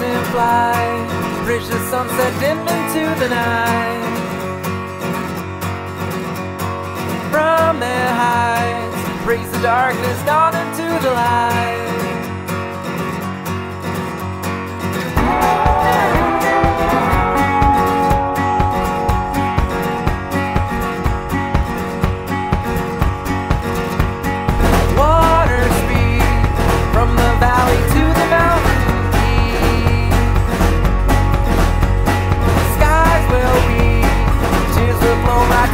and fly, bridge the sunset dim into the night. From their heights, raise the darkness down into the light. my